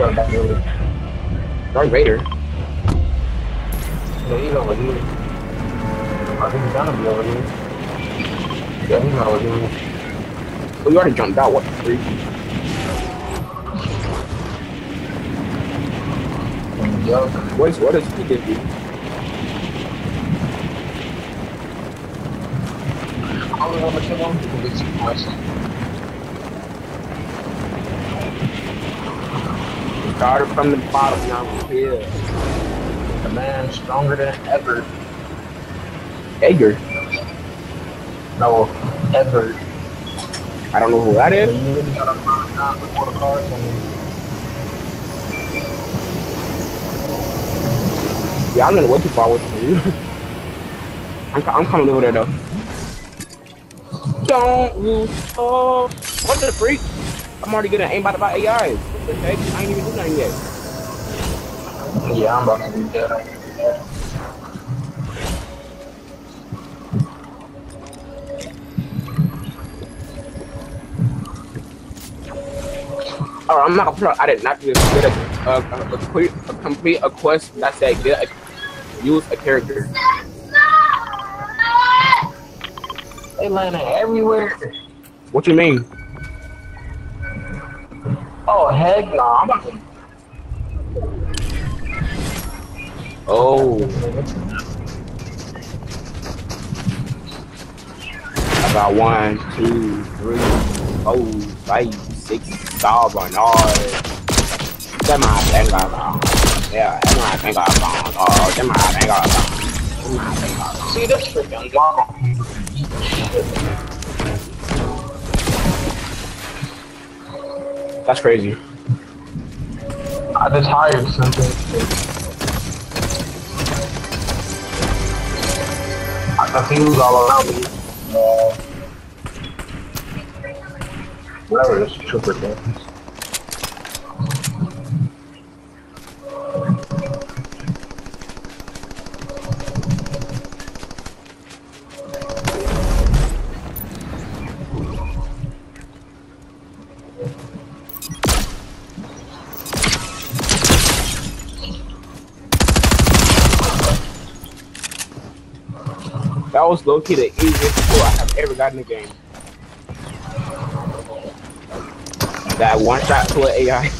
Darth Vader. Darth Vader. Yeah, he's over here. I think he's gonna be over here. Yeah, he's over here. Oh, you already jumped out. What the freak? Yup. What is what is he did? Only one kill him, people get too much. Started from the bottom, now we're here. The man stronger than ever. Edgar. No, ever. I don't know who that is. Yeah, I'm gonna way too far with you. I'm, I'm coming over there though. Don't lose hope. What the freak? I'm already getting aimed by the AI. What the heck? Even do nothing yet. Yeah, I'm about to be dead. Oh, I'm not gonna I did not just get uh, uh, a, a, a, a, complete, a complete a quest that said get a, use a character. They landing everywhere. What you mean? Heck. Oh, I got one, two, three, four, five, six, seven, all. That my I found. Yeah, that's my I found. Oh, that's my thing I. See this freaking wall. That's crazy. I just hired something. I can all around me. Uh, whatever trooper. That was low key the easiest score I have ever gotten in the game. That one shot to an AI.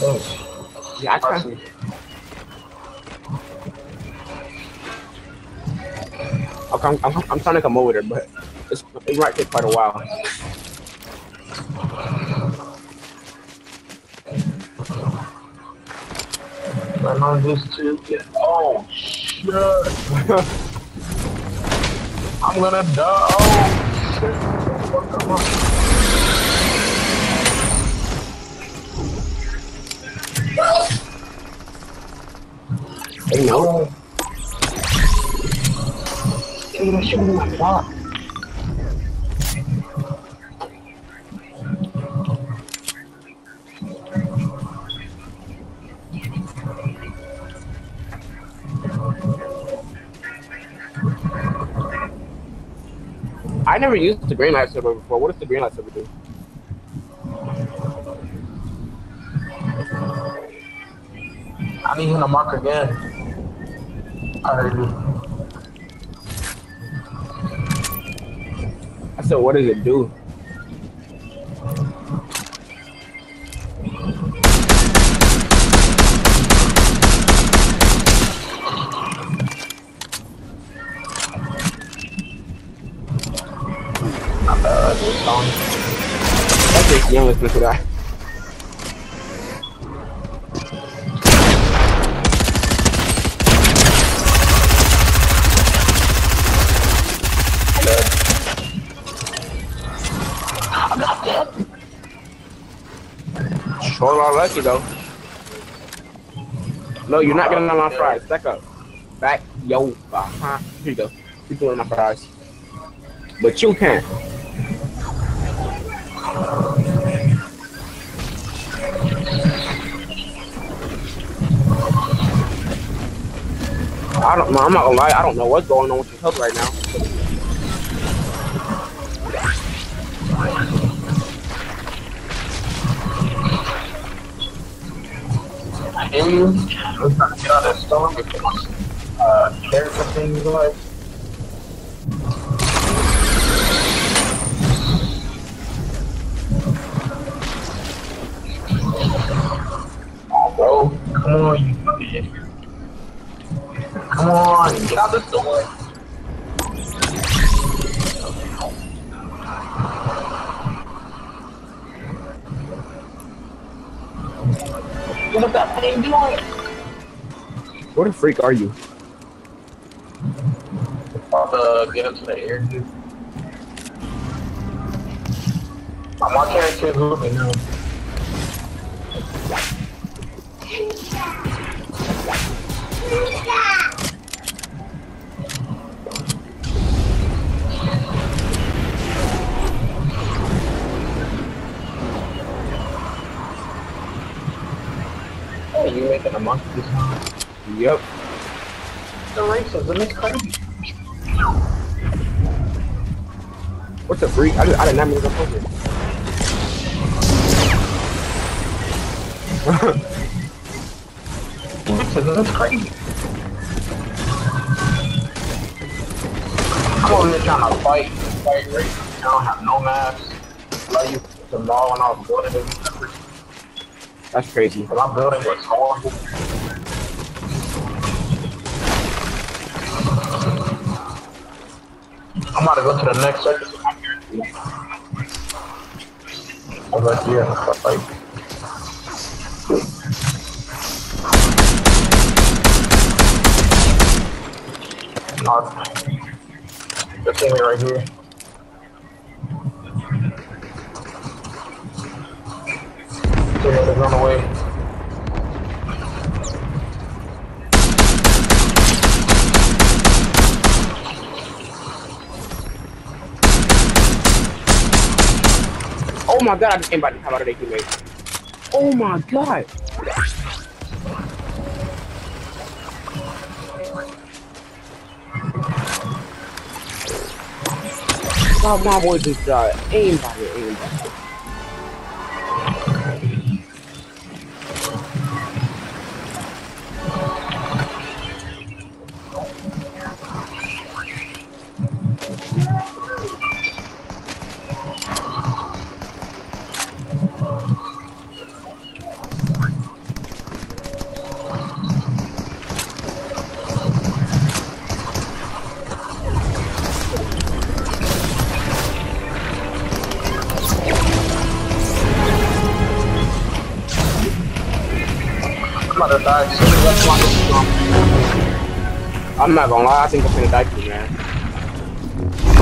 Oh, Yeah, I tried. I'm, I'm, I'm trying to come over there, but it's, it might take quite a while. I'm just too. Oh shit! I'm gonna die. Oh shit! Come on. Hey, no. Dude, I'm shooting my I never used the green lightsaber before. What does the green lightsaber do? I need him to mark again. I you. I said, what does it do? Got that. Sure not lucky though. No, you're not getting on my fries. Back up. Back. Yo. Uh-huh. Here you go. You're doing my fries. But you can't. I don't. I'm not gonna lie. I don't know what's going on with your health right now. I'm trying to get out of storm because uh, character things like. Oh, bro, come on, you idiot. The door. What that thing doing? What the freak are you? Uh, to get into the air, dude. I'm on character moving now. Making this time? Yep. The racism is crazy. What's the freak? I, I did not mean to go over. Racism is crazy. I'm over here trying to fight, fight racism. I don't have no maps. Like you, the mall and was building it. That's crazy. My building was horrible. I'm about to go to the next circus. I'm right here. Like, not. The thing right here. My god! I just came to come out of the teammate. Oh my god! My boy just uh, aimed by it, aimed by it. To die. I'm not gonna lie, I think I'm gonna die too, man.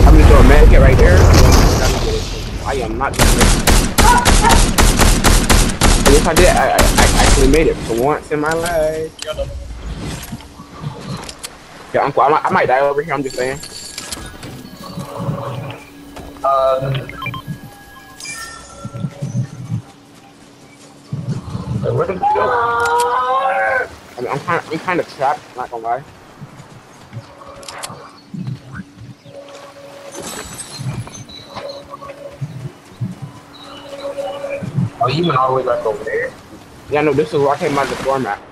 I'm gonna throw a medkit right there. I am not doing this. And if I did, I, I, I actually made it for once in my life. Yeah, Uncle, I might, I might die over here, I'm just saying. Um, where did you go? I'm kind of, I'm kind of trapped, not gonna lie. Oh, you went all the way back over there. Yeah, no, this is where I came out of the floor map.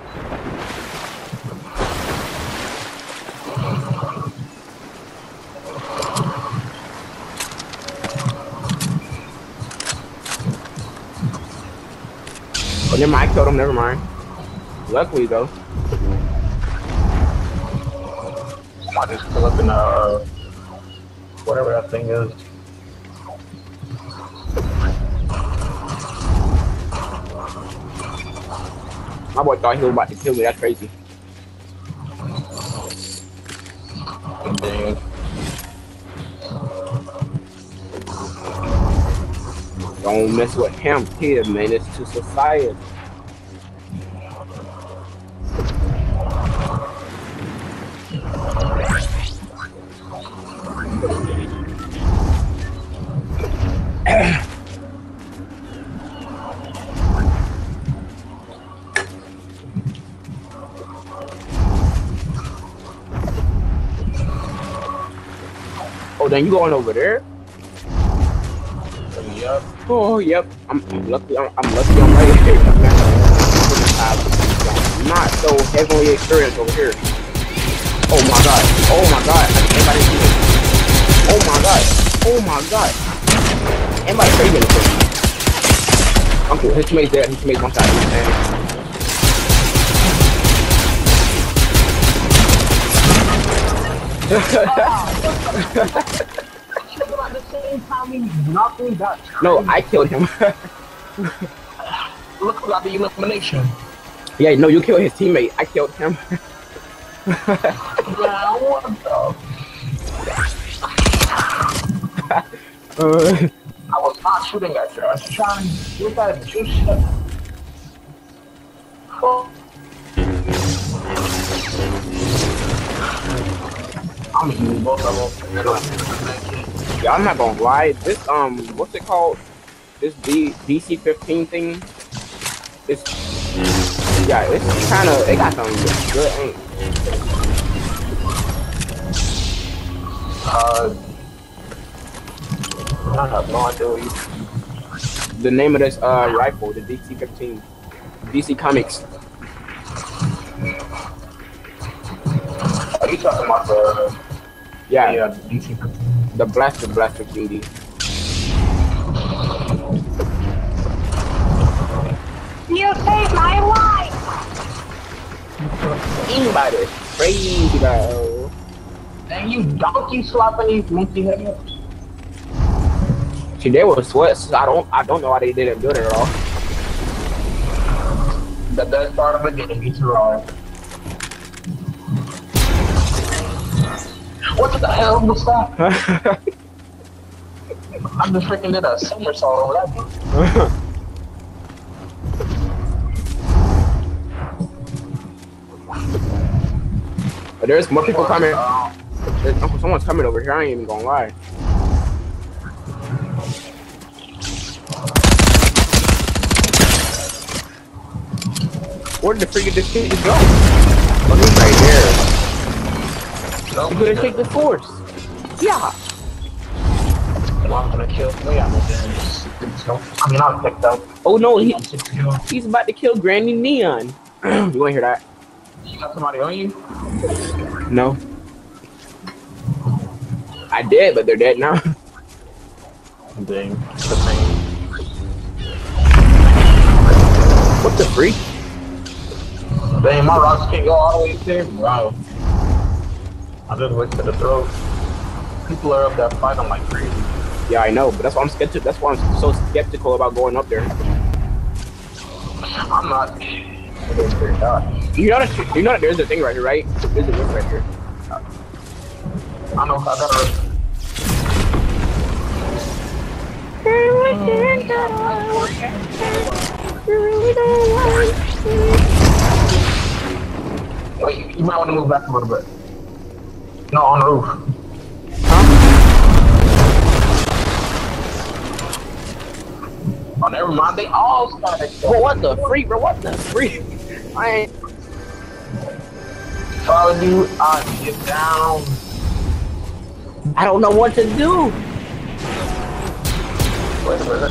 Oh, never mind, I killed him, never mind. Luckily, though. Might just pull up in uh, whatever that thing is. My boy thought he was about to kill me, that's crazy. Dang. Don't mess with him, here, man. It's to society. Oh, then you going over there? Yep. Oh, yep. I'm, I'm lucky. I'm, I'm lucky. I'm right here. I'm not so heavily experienced over here. Oh my god. Oh my god. Everybody see this. Oh my god. Oh my god. Everybody crazy in the Uncle, his teammate's dead. His teammate's one side. He's no, I killed him. Look got the elimination. Yeah, no, you killed his teammate. I killed him. yeah, what the? uh, I was not shooting at you. I was trying to shoot at you. Shit. Oh. I'm gonna use both of them. Yeah, I'm not gonna lie. This um, what's it called? This D DC 15 thing. It's yeah, it's kind of it got some good aim. Uh, I have no idea. The name of this uh rifle, the DC 15, DC Comics. Are you talking about the? Yeah, Yeah, the DC 15. the blaster blaster BD. You saved my life! Anybody crazy though. And you donkey slapping these monkey heads. See, they were sweats. I don't, I don't know why they didn't do it at all. The best part of the game is wrong. Hell was that? I'm just freaking did a somersault over that but there's more people coming. There's, someone's coming over here. I ain't even gonna lie. Where did the freak of this kid go? He couldn't take the force. Yeah. I'm gonna kill. I'm gonna kill. I mean, I'll pick up. Oh no, he, he's about to kill Granny Neon. you wanna hear that? You got somebody on you? No. I did, but they're dead now. Dang. What the freak? Dang, my rocks can't go all the way there. Wow. I just went to the throat. People are up there fighting like crazy. Yeah, I know, but that's why I'm skeptical. That's why I'm so skeptical about going up there. I'm not. It is pretty dark. You know that you know that there's a thing right here, right? There's a roof right here. I know. I gotta. Wait, you might want to move back a little bit. No, on the roof. Oh, never mind. They all started. Bro, what the freak, bro? What the freak? I ain't. Follow you. I get down. I don't know what to do. Wait a minute.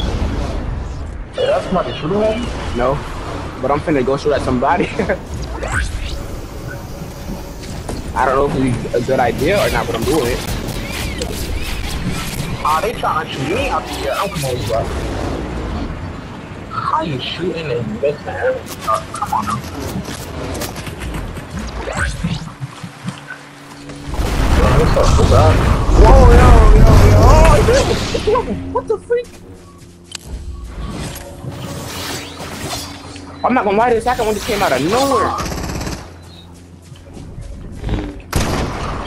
Hey, that's somebody shooting at? No, but I'm finna go shoot at somebody. I don't know if it's a good idea or not, but I'm doing it. Ah, they trying to shoot me up here. I'm coming over, bro. How you shooting and missing? Oh, come on now. Damn, this stuff's so bad. Whoa, yo, yo, yo! Oh, it's level, it's level. What the freak? I'm not gonna lie, this second one just came out of nowhere.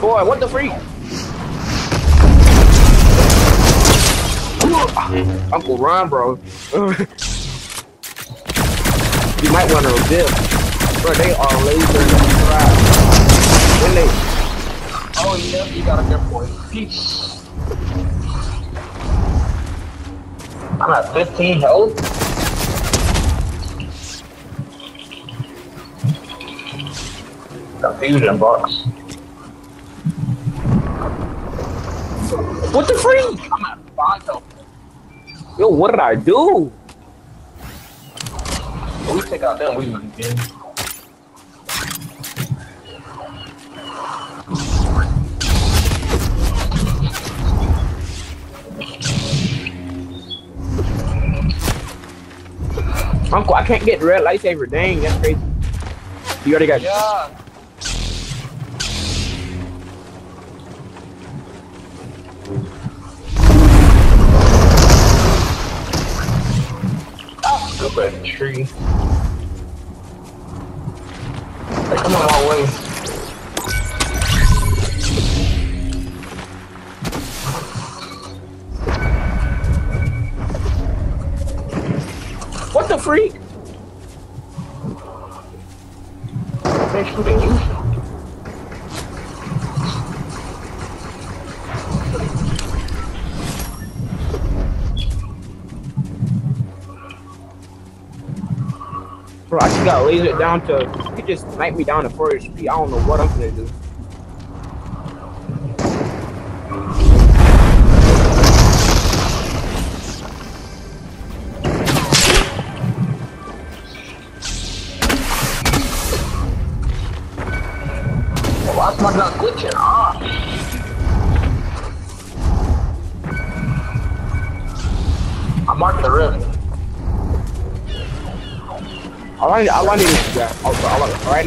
Boy, what the freak? Uncle Ron, bro. you might want to dip. Bro, they are laser right. When Oh, yeah, you got a good. Peace. I'm at 15 health. Confusion box. What the freak? Yo, what did I do? We take out them. Uncle, I can't get red lightsaber. Dang, that's crazy. You already got Yeah. Stupid tree. Hey, come on my way. What the freak? They're shooting you. Bro, I just got lasered down to. He just sniped me down to 4 HP. I don't know what I'm gonna do.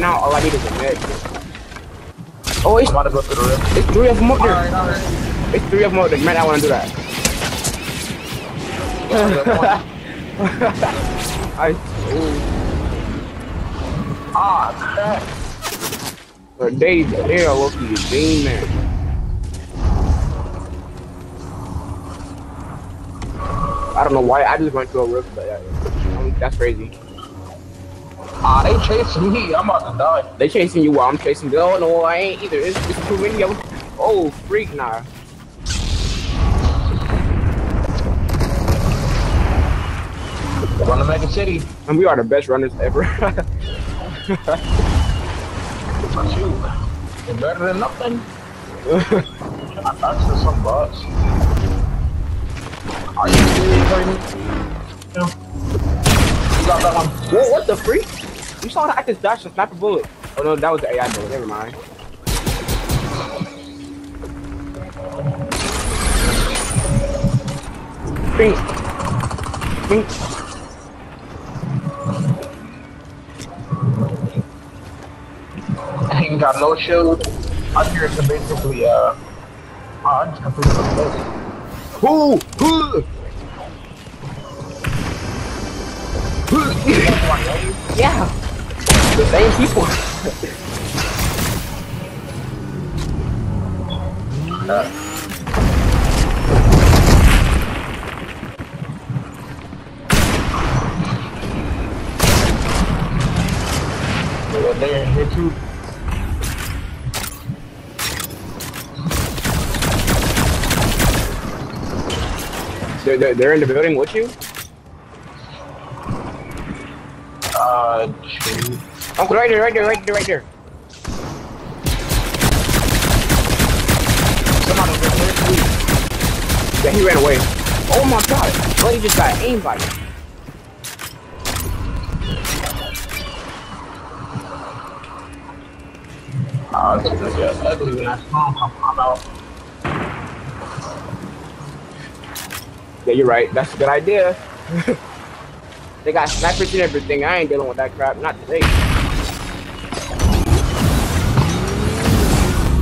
Right now. All I need is a med. Oh, it's, I'm about to go through the rift. it's three of them up there. Alright, alright. It's three of them up there. Man, I want to do that. I. Ooh. Ah, crap. But they, they are looking at Dean man. I don't know why. I just went through a rift, but that, I mean, that's crazy. Ah, they chasing me. I'm about to die. They chasing you while I'm chasing. Oh no, I ain't either. It's, it's too many of them. Oh, freak nah. Run to Mega City. And we are the best runners ever. Fuck you. You're better than nothing. I thought some bots. Are you serious right now? No. You got that one. Whoa, what the freak? You saw that I just dodged a sniper bullet. Oh no, that was the AI bullet. Never mind. Bing. Bing. I ain't got no shield. I'm here to basically, uh, oh, I just completed the. Who? Who? Yeah. The same people. Yeah, they're in here too. They're, they're, they're in the building with you? Uh, shoot. Uncle, right there, right there, right there, right there. Somebody over here, please. Yeah, he ran away. Oh my god. He just got aimed by him. Oh, this is get ugly when I spawn. I'm, I'm out. Yeah, you're right. That's a good idea. they got snipers and everything. I ain't dealing with that crap. Not today.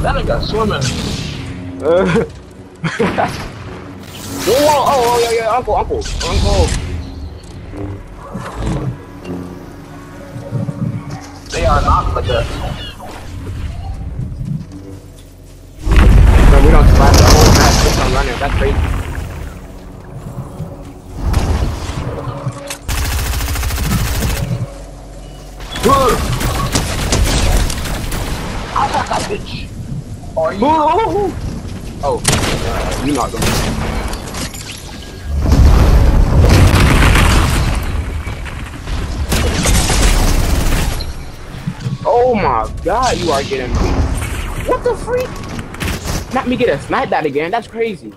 That nigga swimming. Uh, oh, oh, yeah, yeah, uncle, uncle, uncle. They are not like that. No, we don't survive the whole match just on running. That's crazy. Oh, Oh, you're not gonna. Oh my god, you are getting me. What the freak? Not me get a snipe that again, that's crazy.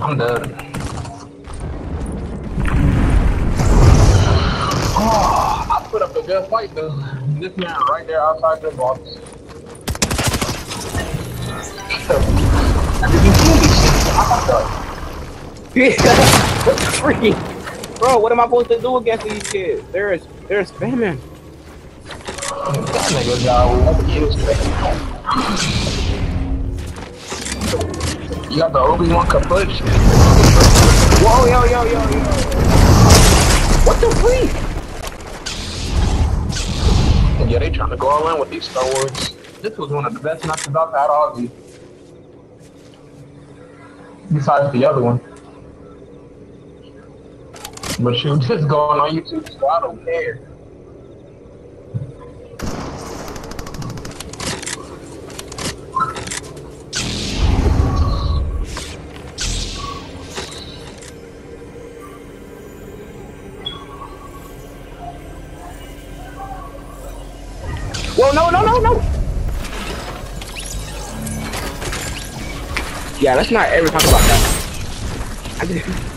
I'm dead. Oh, I put up a good fight though. This man right there outside the box. Did you see me? I got what the freak? Bro, what am I supposed to do against these kids? Spamming. That nigga got what you got the Obi-Wan Capuch. Whoa, yo, yo, yo, yo. What the freak? Yeah, they trying to go all in with these Star Wars. This was one of the best matches I've had. Besides the other one. But she was just going on YouTube, so I don't care. Yeah, let's not ever talk about that.